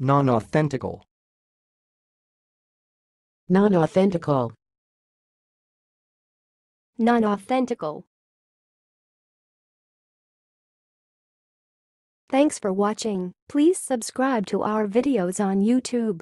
Non-authentical. non-authentical, non-authentical. Thanks for watching. Please subscribe to our videos on YouTube.